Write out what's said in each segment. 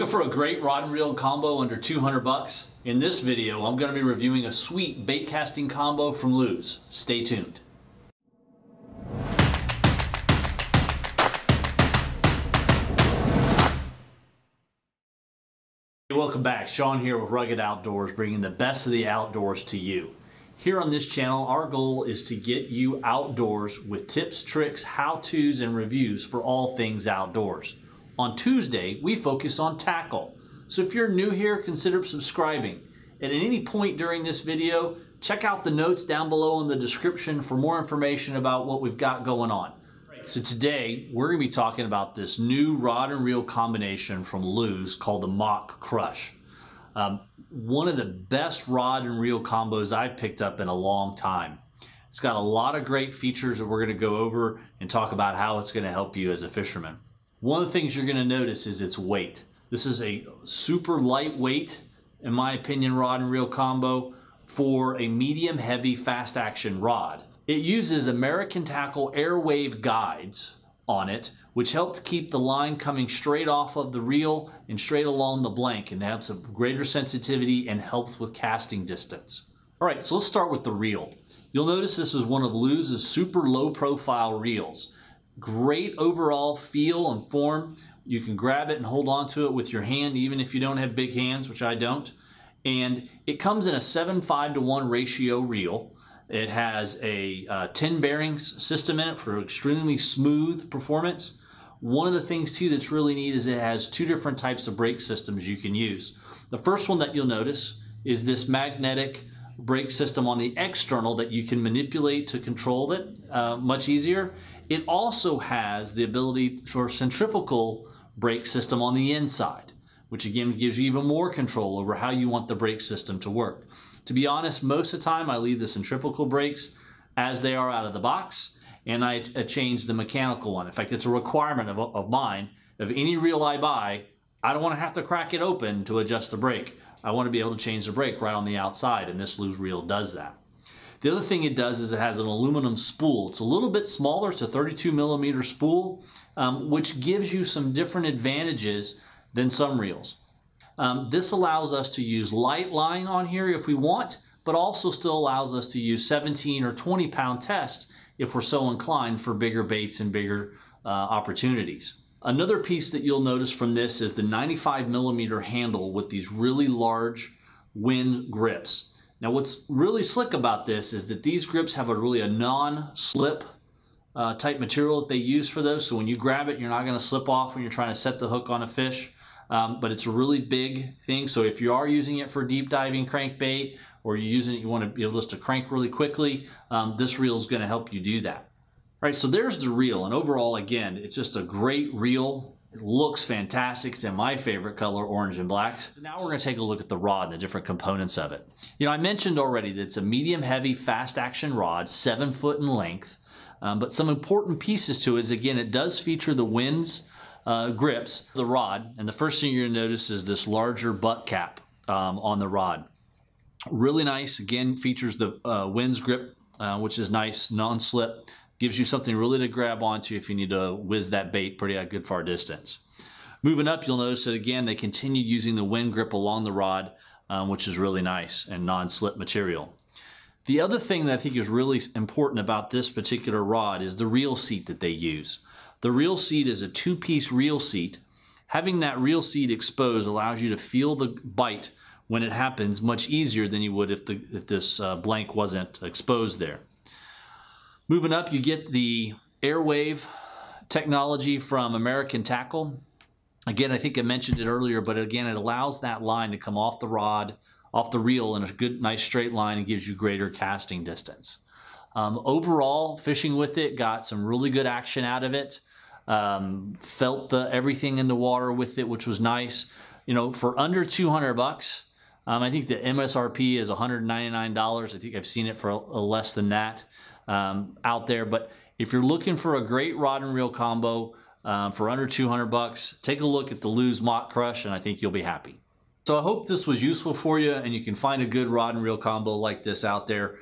For a great rod and reel combo under 200 bucks, in this video I'm going to be reviewing a sweet bait casting combo from Lew's. Stay tuned. Hey, welcome back. Sean here with Rugged Outdoors, bringing the best of the outdoors to you. Here on this channel, our goal is to get you outdoors with tips, tricks, how-tos, and reviews for all things outdoors. On Tuesday, we focus on tackle. So if you're new here, consider subscribing. And at any point during this video, check out the notes down below in the description for more information about what we've got going on. So today, we're gonna be talking about this new rod and reel combination from Lew's called the Mach Crush. Um, one of the best rod and reel combos I've picked up in a long time. It's got a lot of great features that we're gonna go over and talk about how it's gonna help you as a fisherman. One of the things you're gonna notice is its weight. This is a super lightweight, in my opinion, rod and reel combo for a medium heavy fast action rod. It uses American Tackle Airwave guides on it, which help to keep the line coming straight off of the reel and straight along the blank and has a greater sensitivity and helps with casting distance. All right, so let's start with the reel. You'll notice this is one of Lew's super low profile reels. Great overall feel and form. You can grab it and hold on to it with your hand even if you don't have big hands, which I don't. And it comes in a 7-5 to 1 ratio reel. It has a uh, 10 bearings system in it for extremely smooth performance. One of the things too that's really neat is it has two different types of brake systems you can use. The first one that you'll notice is this magnetic brake system on the external that you can manipulate to control it uh, much easier. It also has the ability for centrifugal brake system on the inside, which again gives you even more control over how you want the brake system to work. To be honest, most of the time I leave the centrifugal brakes as they are out of the box and I change the mechanical one. In fact, it's a requirement of, of mine. Of any reel I buy, I don't want to have to crack it open to adjust the brake. I want to be able to change the brake right on the outside, and this Lew's reel does that. The other thing it does is it has an aluminum spool. It's a little bit smaller, it's a 32 millimeter spool, um, which gives you some different advantages than some reels. Um, this allows us to use light line on here if we want, but also still allows us to use 17 or 20 pound test if we're so inclined for bigger baits and bigger uh, opportunities. Another piece that you'll notice from this is the 95 millimeter handle with these really large Winn grips. Now what's really slick about this is that these grips have a really a non-slip uh, type material that they use for those. So when you grab it, you're not gonna slip off when you're trying to set the hook on a fish um, but it's a really big thing. So if you are using it for deep diving crankbait or you're using it, you want to be able just to crank really quickly, um, this reel is going to help you do that. Right, so there's the reel. And overall, again, it's just a great reel. It looks fantastic. It's in my favorite color, orange and black. So now we're gonna take a look at the rod and the different components of it. You know, I mentioned already that it's a medium heavy fast action rod, seven foot in length. Um, but some important pieces to it is, again, it does feature the Winn's uh, grips, the rod, and the first thing you're gonna notice is this larger butt cap um, on the rod. Really nice, again, features the uh, Winn's grip, uh, which is nice, non-slip. Gives you something really to grab onto if you need to whiz that bait pretty a good far distance. Moving up, you'll notice that again, they continue using the Winn grip along the rod, um, which is really nice and non-slip material. The other thing that I think is really important about this particular rod is the reel seat that they use. The reel seat is a two-piece reel seat. Having that reel seat exposed allows you to feel the bite when it happens much easier than you would if, the, if this uh, blank wasn't exposed there. Moving up, you get the Airwave technology from American Tackle. Again, I think I mentioned it earlier, but again, it allows that line to come off the rod, off the reel in a good, nice straight line and gives you greater casting distance. Um, overall, fishing with it, got some really good action out of it. Um, felt the everything in the water with it, which was nice. You know, for under 200 bucks, um, I think the MSRP is $199. I think I've seen it for a, a less than that um, out there. But if you're looking for a great rod and reel combo um, for under 200 bucks, take a look at the Lew's Mach Crush, and I think you'll be happy. So I hope this was useful for you, and you can find a good rod and reel combo like this out there.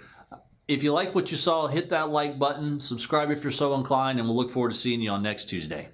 If you like what you saw, hit that like button, subscribe if you're so inclined, and we'll look forward to seeing you on next Tuesday.